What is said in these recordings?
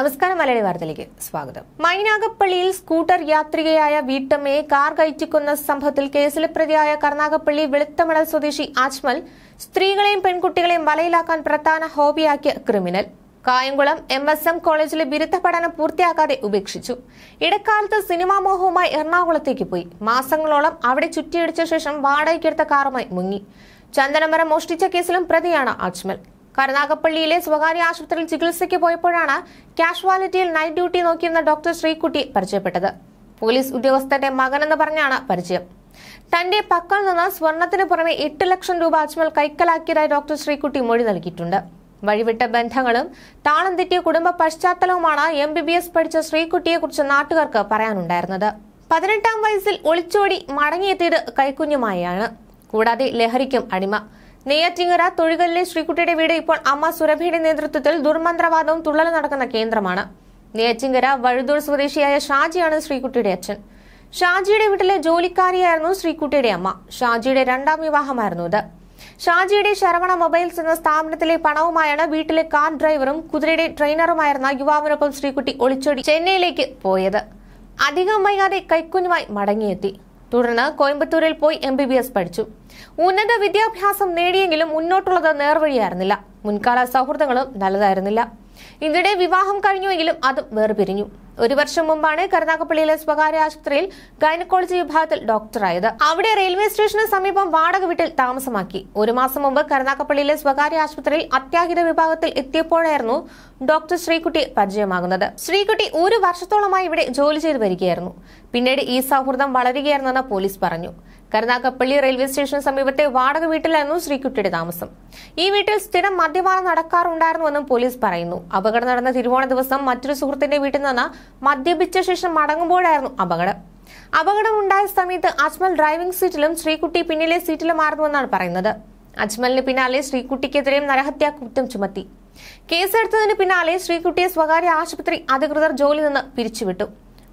നമസ്കാരം മലയാളി വാർത്തയിലേക്ക് സ്വാഗതം. മൈനാഗപ്പള്ളിയിൽ സ്കൂട്ടർ യാത്രികയായ വീട്ടമ്മയെ കാർ കയറ്റിക്കുന്ന സംഭവത്തിൽ കേസിലെ പ്രതിയായ കർണാഗപ്പള്ളി വെളുത്തമണൽ സ്വദേശി അജ്മൽ സ്ത്രീകളെയും പെൺകുട്ടികളെയും വലയിലാക്കാൻ പ്രധാന ഹോബിയാക്കിയ criminal. Kayamkulam M S M കോളേജിലെ ബിരുദ പഠനം പൂർത്തിയാക്കാതെ ഉപേക്ഷിച്ചു. ഇടക്കാലത്ത് സിനിമാ മോഹവുമായി എറണാകുളത്തേക്ക് പോയി. മാസങ്ങളോളം അവിടെ ചുറ്റിയടിച്ച ശേഷം വാടകയ്ക്കെടുത്ത കാറുമായി മുങ്ങി. ചന്ദനമരം മോഷ്ടിച്ച കേസിലും പ്രതിയാണ് അജ്മൽ കരുനാഗപ്പള്ളിയിലെ സ്വകാര്യ ആശുപത്രിയിൽ ചികിത്സയ്ക്ക് പോയപ്പോഴാണ് കാഷ്വാലിറ്റിയിൽ നൈറ്റ് ഡ്യൂട്ടി നോക്കിയിരുന്ന ഡോക്ടർ ശ്രീകുട്ടി പരിചയപ്പെട്ടത്. പോലീസ് ഉദ്യോഗസ്ഥന്റെ മകനെന്ന് പറഞ്ഞാണ് പരിചയം. തന്റെ പക്കൽ നിന്ന് സ്വർണത്തിന് പുറമെ എട്ട് ലക്ഷം രൂപ അജ്മൽ കൈക്കലാക്കിയതായി ഡോക്ടർ ശ്രീകുട്ടി മൊഴി നൽകിയിട്ടുണ്ട്. വഴിവിട്ട ബന്ധങ്ങളും താളം തെറ്റിയ കുടുംബ പശ്ചാത്തലവുമാണ് എം ബി ബി എസ് പഠിച്ച ശ്രീകുട്ടിയെക്കുറിച്ച് നാട്ടുകാർക്ക് പറയാനുണ്ടായിരുന്നത്. പതിനെട്ടാം വയസ്സിൽ ഒളിച്ചോടി മടങ്ങിയെത്തിയത് കൈക്കുഞ്ഞുമായാണ്. കൂടാതെ ലഹരിക്കും അടിമ. നെയ്യാറ്റിങ്ങര തൊഴികലിലെ ശ്രീകുട്ടിയുടെ വീട് ഇപ്പോൾ അമ്മ സുരഭിയുടെ നേതൃത്വത്തിൽ ദുർമന്ത്രവാദവും തുള്ളലും നടക്കുന്ന കേന്ദ്രമാണ്. നെയ്യാറ്റിങ്ങര വഴുതൂർ സ്വദേശിയായ ഷാജിയാണ് ശ്രീകുട്ടിയുടെ അച്ഛൻ. ഷാജിയുടെ വീട്ടിലെ ജോലിക്കാരിയായിരുന്നു ശ്രീകുട്ടിയുടെ അമ്മ. ഷാജിയുടെ രണ്ടാം വിവാഹമായിരുന്നു ഇത്. ഷാജിയുടെ ശരവണ മൊബൈൽസ് എന്ന സ്ഥാപനത്തിലെ പണവുമായാണ് വീട്ടിലെ കാർ ഡ്രൈവറും കുതിരയുടെ ട്രെയിനറുമായിരുന്ന യുവാവിനൊപ്പം ശ്രീകുട്ടി ഒളിച്ചോടി ചെന്നൈയിലേക്ക് പോയത്. അധികം വൈകാതെ കൈക്കുഞ്ഞുമായി മടങ്ങിയെത്തി. തുടർന്ന് കോയമ്പത്തൂരിൽ പോയി എം ബി ബി എസ് പഠിച്ചു. ഉന്നത വിദ്യാഭ്യാസം നേടിയെങ്കിലും മുന്നോട്ടുള്ളത് നേർവഴിയായിരുന്നില്ല. മുൻകാല സൗഹൃദങ്ങളും നല്ലതായിരുന്നില്ല. ഇതിനിടെ വിവാഹം കഴിഞ്ഞുവെങ്കിലും അതും വേർപിരിഞ്ഞു. ഒരു വർഷം മുമ്പാണ് കരുനാഗപ്പള്ളിയിലെ സ്വകാര്യ ആശുപത്രിയിൽ ഗൈനക്കോളജി വിഭാഗത്തിൽ ഡോക്ടറായത്. അവിടെ റെയിൽവേ സ്റ്റേഷന് സമീപം വാടക വീട്ടിൽ താമസമാക്കി. ഒരു മാസം മുമ്പ് കരുനാഗപ്പള്ളിയിലെ സ്വകാര്യ ആശുപത്രിയിൽ അത്യാഹിത വിഭാഗത്തിൽ എത്തിയപ്പോഴായിരുന്നു ഡോക്ടർ ശ്രീകുട്ടി പരിചയമാകുന്നത്. ശ്രീകുട്ടി ഒരു വർഷത്തോളമായി ഇവിടെ ജോലി ചെയ്തു വരികയായിരുന്നു. പിന്നീട് ഈ സൗഹൃദം വളരുകയായിരുന്നെന്ന് പോലീസ് പറഞ്ഞു. കരുനാഗപ്പള്ളി റെയിൽവേ സ്റ്റേഷന് സമീപത്തെ വാടക വീട്ടിലായിരുന്നു ശ്രീകുട്ടിയുടെ താമസം. ഈ വീട്ടിൽ സ്ഥിരം മദ്യപാനം നടക്കാറുണ്ടായിരുന്നുവെന്നും പോലീസ് പറയുന്നു. അപകടം നടന്ന തിരുവോണ ദിവസം മറ്റൊരു സുഹൃത്തിന്റെ വീട്ടിൽ നിന്ന് മദ്യപിച്ച ശേഷം മടങ്ങുമ്പോഴായിരുന്നു അപകടം. അപകടം ഉണ്ടായ സമയത്ത് അജ്മൽ ഡ്രൈവിംഗ് സീറ്റിലും ശ്രീകുട്ടി പിന്നിലെ സീറ്റിലുമായിരുന്നുവെന്നാണ് പറയുന്നത്. അജ്മലിന് പിന്നാലെ ശ്രീകുട്ടിക്കെതിരെയും നരഹത്യാ കുറ്റം ചുമത്തി. കേസെടുത്തതിന് പിന്നാലെ ശ്രീകുട്ടിയെ സ്വകാര്യ ആശുപത്രി അധികൃതർ ജോലി നിന്ന് പിരിച്ചുവിട്ടു.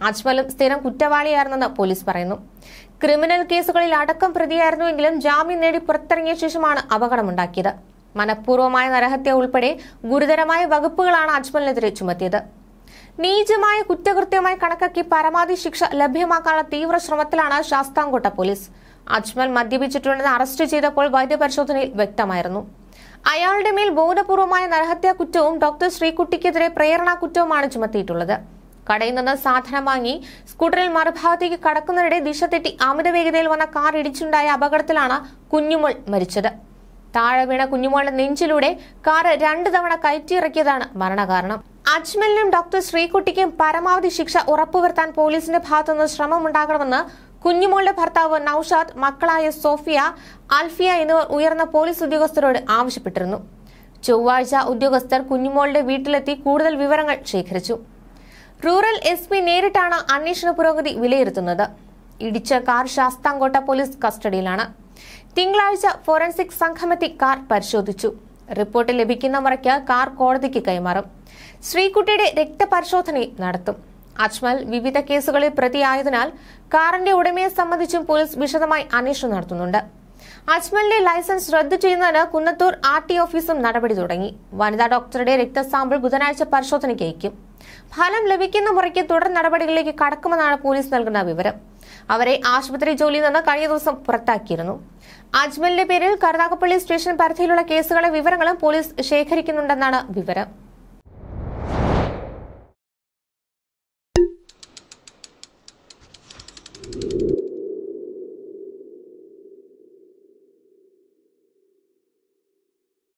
അജ്മലും സ്ഥിരം കുറ്റവാളിയായിരുന്നെന്ന് പോലീസ് പറയുന്നു. ക്രിമിനൽ കേസുകളിൽ അടക്കം പ്രതിയായിരുന്നുവെങ്കിലും ജാമ്യം നേടി പുറത്തിറങ്ങിയ ശേഷമാണ് അപകടമുണ്ടാക്കിയത്. മനഃപൂർവമായ നരഹത്യ ഉൾപ്പെടെ ഗുരുതരമായ വകുപ്പുകളാണ് അജ്മലിനെതിരെ ചുമത്തിയത്. നീചമായ കുറ്റകൃത്യമായി കണക്കാക്കി പരമാവധി ശിക്ഷ ലഭ്യമാക്കാനുള്ള തീവ്ര ശ്രമത്തിലാണ് ശാസ്താംകോട്ട പോലീസ്. അജ്മൽ മദ്യപിച്ചിട്ടുണ്ടെന്ന് അറസ്റ്റ് ചെയ്തപ്പോൾ വൈദ്യപരിശോധനയിൽ വ്യക്തമായിരുന്നു. അയാളുടെ മേൽ ബോധപൂർവമായ നരഹത്യാ കുറ്റവും ഡോക്ടർ ശ്രീകുട്ടിക്കെതിരെ പ്രേരണാ കുറ്റവുമാണ് ചുമത്തിയിട്ടുള്ളത്. കടയിൽ നിന്ന് സാധനം വാങ്ങി സ്കൂട്ടറിൽ മറുഭാഗത്തേക്ക് കടക്കുന്നതിനിടെ ദിശ തെറ്റി അമിത വേഗതയിൽ വന്ന കാർ ഇടിച്ചുണ്ടായ അപകടത്തിലാണ് കുഞ്ഞുമോൾ മരിച്ചത്. താഴെ വീണ കുഞ്ഞുമോളുടെ നെഞ്ചിലൂടെ കാർ രണ്ടു തവണ കയറ്റിയിറക്കിയതാണ് മരണകാരണം. അജ്മലിനും ഡോക്ടർ ശ്രീകുട്ടിക്കും പരമാവധി ശിക്ഷ ഉറപ്പുവരുത്താൻ പോലീസിന്റെ ഭാഗത്തുനിന്ന് ശ്രമമുണ്ടാകണമെന്ന് കുഞ്ഞുമോളുടെ ഭർത്താവ് നൌഷാദ് മക്കളായ സോഫിയ അൽഫിയ എന്നിവർ ഉയർന്ന പോലീസ് ഉദ്യോഗസ്ഥരോട് ആവശ്യപ്പെട്ടിരുന്നു. ചൊവ്വാഴ്ച ഉദ്യോഗസ്ഥർ കുഞ്ഞുമോളുടെ വീട്ടിലെത്തി കൂടുതൽ വിവരങ്ങൾ ശേഖരിച്ചു. റൂറൽ എസ് പി നേരിട്ടാണ് അന്വേഷണ പുരോഗതി വിലയിരുത്തുന്നത്. ഇടിച്ച കാർ ശാസ്താംകോട്ട പോലീസ് കസ്റ്റഡിയിലാണ്. തിങ്കളാഴ്ച ഫോറൻസിക് സംഘമെത്തി കാർ പരിശോധിച്ചു. റിപ്പോർട്ട് ലഭിക്കുന്ന മുറയ്ക്ക് കാർ കോടതിക്ക് കൈമാറും. ശ്രീകുട്ടിയുടെ രക്തപരിശോധനയും നടത്തും. അജ്മൽ വിവിധ കേസുകളിൽ പ്രതിയായതിനാൽ കാറിന്റെ ഉടമയെ സംബന്ധിച്ചും പോലീസ് വിശദമായി അന്വേഷണം നടത്തുന്നുണ്ട്. അജ്മലിന്റെ ലൈസൻസ് റദ്ദു ചെയ്യുന്നതിന് കുന്നത്തൂർ ആർ ടി ഓഫീസും നടപടി തുടങ്ങി. വനിതാ ഡോക്ടറുടെ രക്തസാമ്പിൾ ബുധനാഴ്ച പരിശോധനയ്ക്ക് അയക്കും. ഫലം ലഭിക്കുന്ന മുറയ്ക്ക് തുടർ നടപടികളിലേക്ക് കടക്കുമെന്നാണ് പോലീസ് നൽകുന്ന വിവരം. അവരെ ആശുപത്രി ജോലിയിൽ നിന്ന് കഴിഞ്ഞ ദിവസം പുറത്താക്കിയിരുന്നു. അജ്മലിന്റെ പേരിൽ കരുനാഗപ്പള്ളി സ്റ്റേഷൻ പരിധിയിലുള്ള കേസുകളെ വിവരങ്ങളും പോലീസ് ശേഖരിക്കുന്നുണ്ടെന്നാണ് വിവരം.